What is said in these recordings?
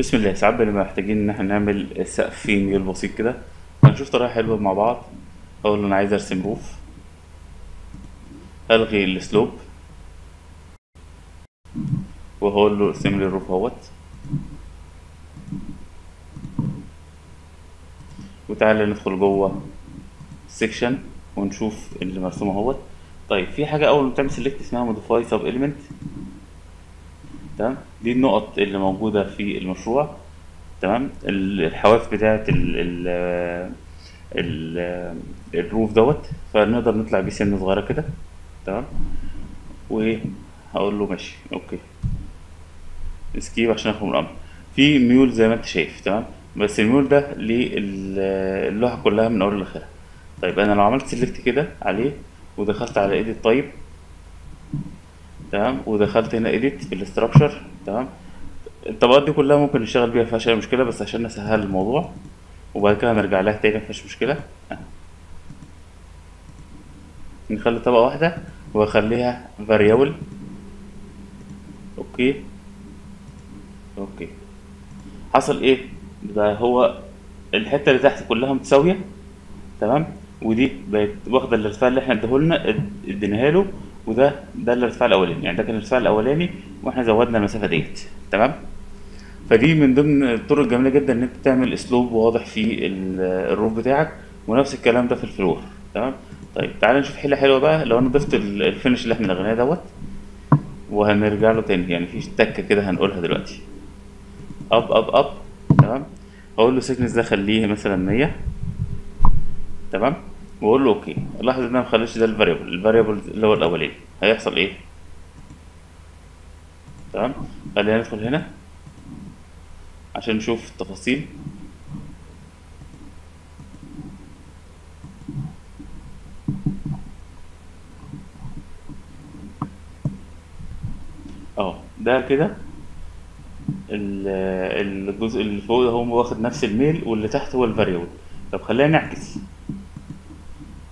بسم الله. ساعات بنبقى محتاجين إن إحنا نعمل السقف فيه ميول بسيط كده. هنشوف طريقة حلوة مع بعض. أقول أنا عايز أرسم roof. ألغي ال slope. وهقول له ارسم لي ال roof أهوت. وتعالى ندخل جوه section ونشوف اللي مرسوم أهوت. طيب في حاجة أول ما تعمل select اسمها modify sub element تمام؟ دي النقط اللي موجودة في المشروع تمام؟ ال- الحواف بتاعة ال ال ال ال roof دوت فنقدر نطلع بيه سنة صغيرة كده تمام؟ وهقول له ماشي okay. escape عشان من الأمر. في ميول زي ما أنت شايف تمام؟ بس الميول ده للوحة كلها من اول لاخرها طيب أنا لو عملت select كده عليه ودخلت على edit طيب تمام؟ ودخلت هنا في ال structure تمام؟ الطبقات دي كلها ممكن نشتغل بيها مفيهاش أي مشكلة بس عشان نسهل الموضوع وبعد كده نرجع لها تاني مفيهاش مشكلة. نخلي طبقة واحدة وأخليها variable okay؟ okay. حصل إيه؟ ده هو الحتة اللي تحت كلها متساوية تمام؟ ودي بقت واخدة الارتفاع اللي إحنا اديناها له. وده ده الارتفاع الأولاني. يعني ده كان الارتفاع الأولاني وإحنا زودنا المسافة ديت. تمام؟ فدي من ضمن الطرق الجميلة جدا إن أنت تعمل slope واضح في ال- ال roof بتاعك ونفس الكلام ده في ال floor. تمام؟ طيب تعالى نشوف حله حلوة بقى. لو أنا ضفت ال- finish اللي إحنا لغيناه دوت وهنرجع له تاني. يعني في تكه كده هنقولها دلوقتي. up up up تمام؟ هقول له thickness ده خليه مثلا 100 تمام؟ واقول له okay لاحظ ان أنا مخليش ده ال variable ال variable اللي هو الأولاني. هيحصل إيه؟ تمام؟ خلينا ندخل هنا عشان نشوف التفاصيل. آه ده كده ال- الجزء اللي فوق ده هو واخد نفس الميل واللي تحت هو ال variable طب خلينا نعكس.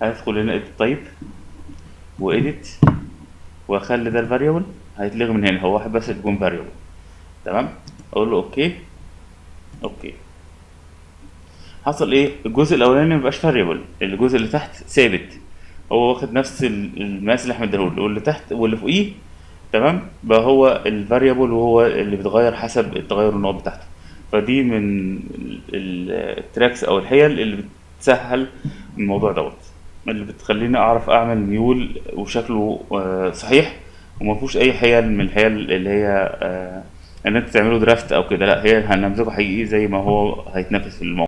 هدخل هنا edit طيب و edit واخلي ده ال variable هيتلغي من هنا هو واحد بس اللي يكون variable تمام؟ أقول له okay. okay. حصل إيه؟ الجزء الأولاني مبقاش variable الجزء اللي تحت ثابت. هو واخد نفس ال- المقاس اللي إحنا اديناهوله واللي تحت واللي فوقيه. تمام؟ بقى هو ال variable وهو اللي بيتغير حسب التغير النقط بتاعته. فدي من ال- ال- tricks أو الحيل اللي بتسهل الموضوع دوت. اللي بتخليني أعرف أعمل ميول وشكله آه، صحيح وما فيهوش أي حيل من الحيل اللي هي آه، إن أنت تعمله draft أو كده لأ هي هنمذجه حقيقي زي ما هو هيتنفذ في الموقع.